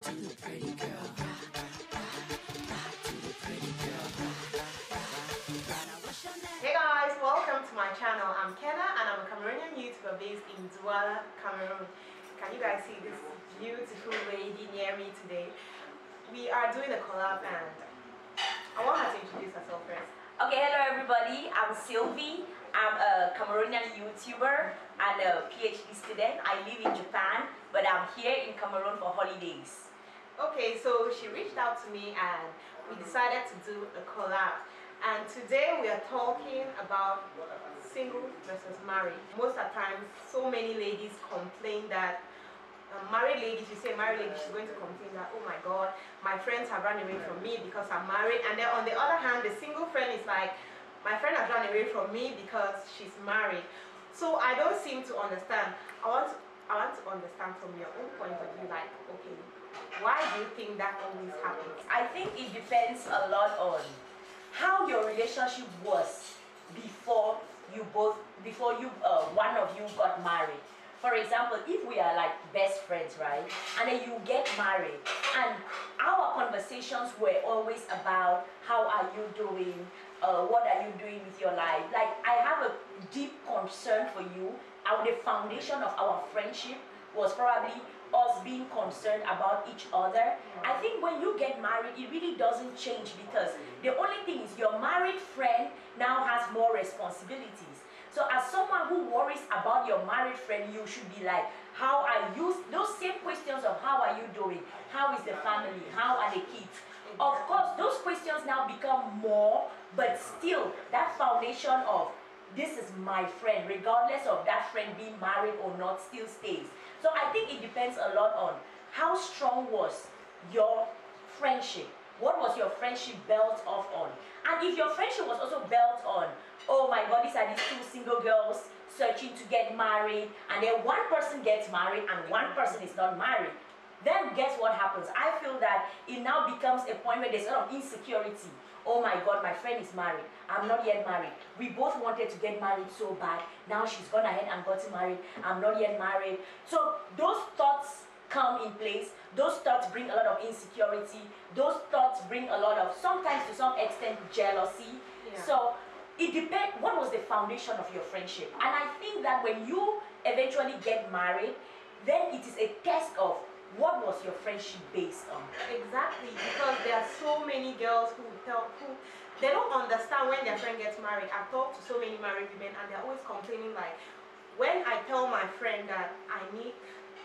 Hey guys, welcome to my channel. I'm Kenna and I'm a Cameroonian YouTuber based in Douala, Cameroon. Can you guys see this beautiful lady near me today? We are doing a collab and I want her to introduce herself first. Okay, hello everybody. I'm Sylvie. I'm a Cameroonian YouTuber and a PhD student. I live in Japan, but I'm here in Cameroon for holidays. Okay, so she reached out to me and we decided to do a collab. And today we are talking about single versus married. Most of the times, so many ladies complain that um, a married lady, she say married lady, she's going to complain that, oh my god, my friends have run away from me because I'm married. And then on the other hand, the single friend is like, my friend has run away from me because she's married. So I don't seem to understand. I want to, I want to understand from your own point of view, like, okay, why do you think that always happens? I think it depends a lot on how your relationship was before you both, before you, uh, one of you got married. For example, if we are like best friends, right, and then you get married, and our conversations were always about how are you doing, uh, what are you doing with your life. Like I have a deep concern for you. Our the foundation of our friendship was probably us being concerned about each other. I think when you get married, it really doesn't change because the only thing is your married friend now has more responsibilities. So as someone who worries about your married friend, you should be like, how are you? Those same questions of how are you doing? How is the family? How are the kids? Of course, those questions now become more, but still that foundation of this is my friend, regardless of that friend being married or not, still stays. So I think it depends a lot on how strong was your friendship. What was your friendship built off on? And if your friendship was also built on, oh my God, these are these two single girls searching to get married, and then one person gets married and one person is not married, then guess what happens? I feel that it now becomes a point where there's a lot of insecurity. Oh my God, my friend is married. I'm not yet married. We both wanted to get married so bad. Now she's gone ahead and gotten married. I'm not yet married. So those thoughts come in place. Those thoughts bring a lot of insecurity. Those thoughts bring a lot of, sometimes to some extent, jealousy. Yeah. So it depends, what was the foundation of your friendship? And I think that when you eventually get married, then it is a test of what was your friendship based on? Exactly, because there are so many girls who tell who they don't understand when their friend gets married. I've talked to so many married women and they're always complaining like when I tell my friend that I need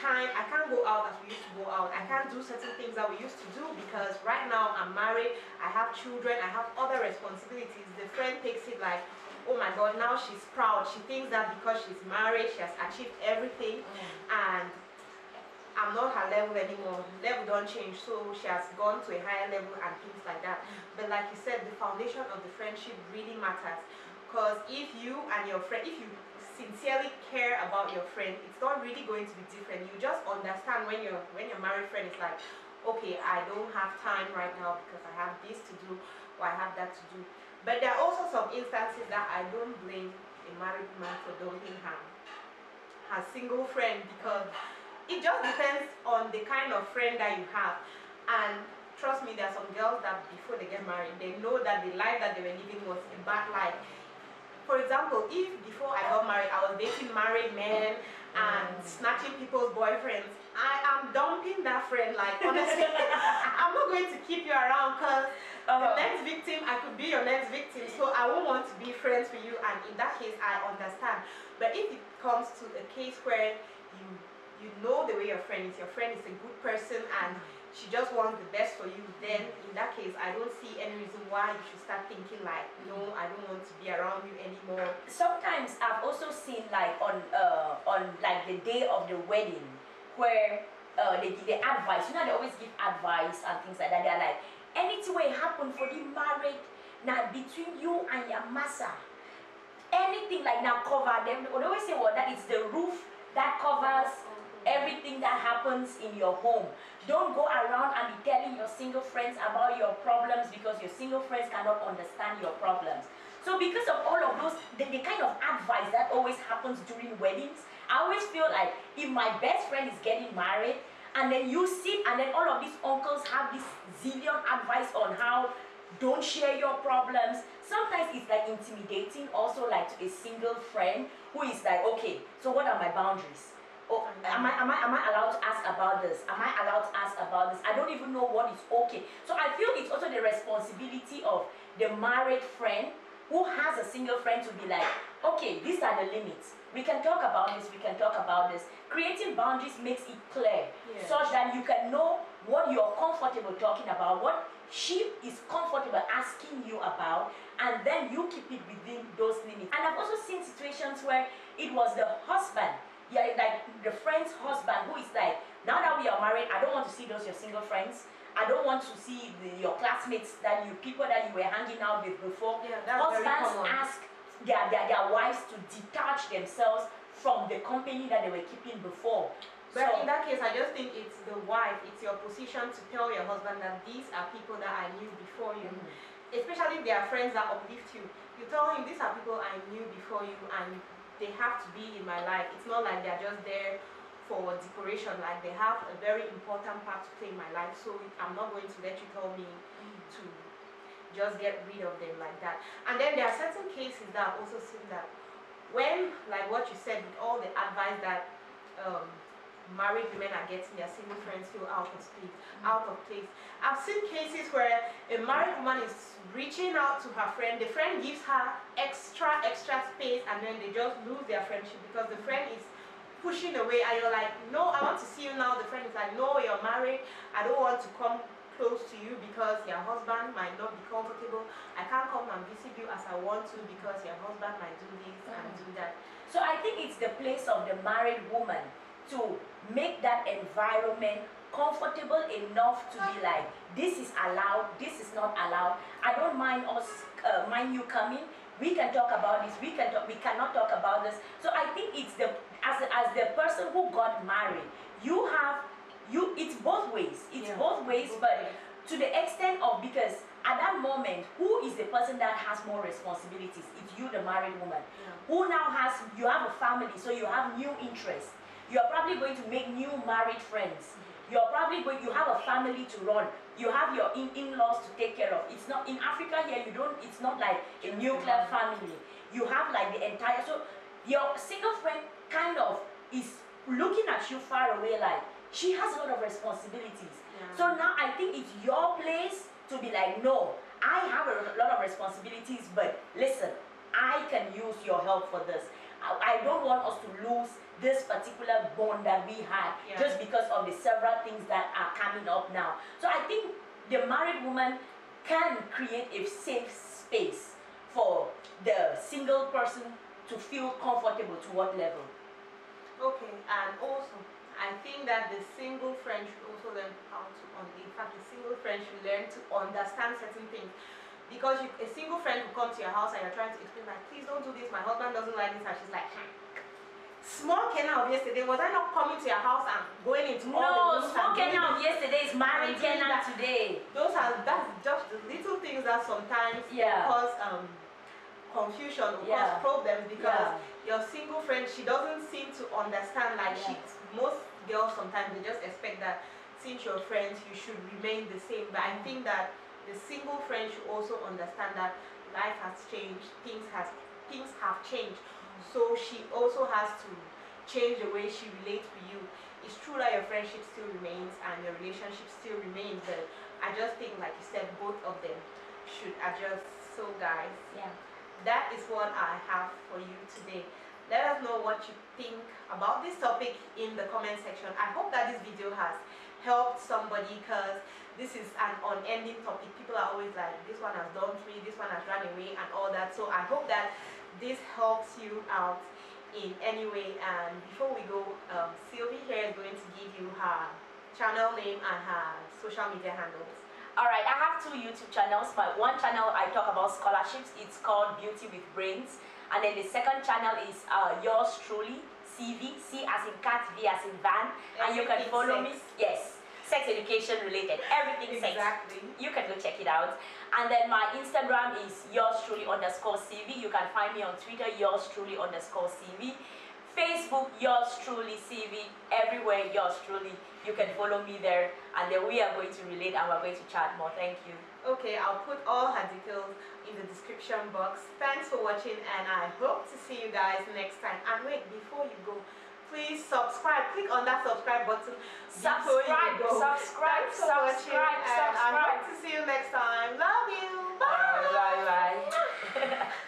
time, I can't go out as we used to go out. I can't do certain things that we used to do because right now I'm married, I have children, I have other responsibilities. The friend takes it like oh my god now she's proud she thinks that because she's married she has achieved everything mm. and I'm not her level anymore. Level don't change, so she has gone to a higher level and things like that. But like you said, the foundation of the friendship really matters. Because if you and your friend, if you sincerely care about your friend, it's not really going to be different. You just understand when your when your married friend is like, okay, I don't have time right now because I have this to do or I have that to do. But there are also some instances that I don't blame a married man for dumping her her single friend because it just depends on the kind of friend that you have. And trust me there are some girls that before they get married they know that the life that they were living was a bad life. For example if before i got married i was dating married men and snatching people's boyfriends i am dumping that friend like honestly i'm not going to keep you around because the Uh-huh. next victim i could be your next victim. So i won't want to be friends with you. And in that case i understand. But if it comes to a case where you you know the way your friend is, your friend is a good person and she just wants the best for you, then in that case, I don't see any reason why you should start thinking like, no, I don't want to be around you anymore. sometimes I've also seen like on uh, on like the day of the wedding where uh, they give the advice. You know they always give advice and things like that. They're like anything will happen for the married now between you and your massa. Anything like now cover them. They always say well that is the roof that covers everything that happens in your home. Don't go around and be telling your single friends about your problems because your single friends cannot understand your problems. So because of all of those, the, the kind of advice that always happens during weddings, I always feel like if my best friend is getting married and then you sit and then all of these uncles have this zillion advice on how don't share your problems sometimes it's like intimidating also like to a single friend who is like okay so what are my boundaries oh am i am i am i allowed to ask about this? Am i allowed to ask about this? I don't even know what is okay. So i feel it's also the responsibility of the married friend who has a single friend to be like okay these are the limits. We can talk about this we can talk about this. Creating boundaries makes it clear such that you can know what you're comfortable talking about what she is comfortable asking you about and then you keep it within those limits. And i've also seen situations where it was the husband yeah like the friend's husband who is like now that we are married i don't want to see those your single friends i don't want to see the, your classmates that you people that you were hanging out with before Yeah, husbands ask their, their, their wives to detach themselves from the company that they were keeping before But so in that case, I just think it's the wife, it's your position to tell your husband that these are people that I knew before you. Mhm. Especially if they are friends that uplift you. You tell him these are people I knew before you and they have to be in my life. It's not like they're just there for decoration, like they have a very important part to play in my life. So I'm not going to let you tell me to just get rid of them like that. And then there are certain cases that I've also seen that when, like what you said, with all the advice that um, married women are getting their single friends feel out of place. Out of place. I've seen cases where a married woman is reaching out to her friend. The friend gives her extra, extra space, and then they just lose their friendship because the friend is pushing away, and you're like, no, I want to see you now. The friend is like, no, you're married. I don't want to come close to you because your husband might not be comfortable. I can't come and visit you as I want to because your husband might do this and mm. do that. So I think it's the place of the married woman to make that environment comfortable enough to be like, this is allowed, this is not allowed. I don't mind us, uh, mind you coming. We can talk about this. We can talk. We cannot talk about this. So I think it's the as as the person who got married, you have you. It's both ways. It's Yeah. both ways, Both but ways. to the extent of because at that moment, who is the person that has more responsibilities? It's you, the married woman who now has you have a family so you have new interests you are probably going to make new married friends. You're probably going you have a family to run. You have your in, in-laws to take care of. It's not in africa here you don't it's not like a nuclear family. You have like the entire so your single friend kind of is looking at you far away like she has a lot of responsibilities. Yeah. so now i think it's your place to be like no i have a lot of responsibilities but listen I can use your help for this. I, I don't want us to lose this particular bond that we had Yeah. just because of the several things that are coming up now. So I think the married woman can create a safe space for the single person to feel comfortable to what level. Okay, and also, I think that the single friend should also learn how to, in fact, the single friend should learn to understand certain things. Because you, a single friend will come to your house and you're trying to explain, like, please don't do this, my husband doesn't like this, and she's like, hmm. Small Kenna of yesterday, was I not coming to your house and going into all the No, small and Kenna of yesterday is married I'm doing Kenna that. today. Those are, that's just the little things that sometimes Yeah. cause um, confusion or Yeah. cause problems because Yeah. your single friend she doesn't seem to understand like she most girls sometimes they just expect that since you're friends you should remain the same but i think that the single friend should also understand that life has changed things has things have changed so she also has to change the way she relates with you it's true that your friendship still remains and your relationship still remains but i just think like you said both of them should adjust so guys Yeah. that is what I have for you today. Let us know what you think about this topic in the comment section. I hope that this video has helped somebody because this is an unending topic. People are always like, this one has done three, this one has run away and all that. So I hope that this helps you out in any way. And before we go, um, Sylvie here is going to give you her channel name and her social media handles. All right, I have two YouTube channels. My one channel I talk about scholarships. It's called Beauty with Brains, and then the second channel is uh, yours truly, CV, C as in cat, V as in van, and you can follow me. Yes, sex education related, everything sex. You can go check it out. And then my Instagram is yours truly underscore CV. You can find me on Twitter, yours truly underscore CV. Facebook, yours truly CV. Everywhere, yours truly. you can follow me there, and then we are going to relate and we're going to chat more. Thank you. Okay, I'll put all her details in the description box. Thanks for watching and I hope to see you guys next time. And wait, before you go, please subscribe. Click on that subscribe button. Subscribe, subscribe, Thanks subscribe, subscribe, and subscribe. I hope to see you next time. Love you. Bye. Bye. Bye. bye.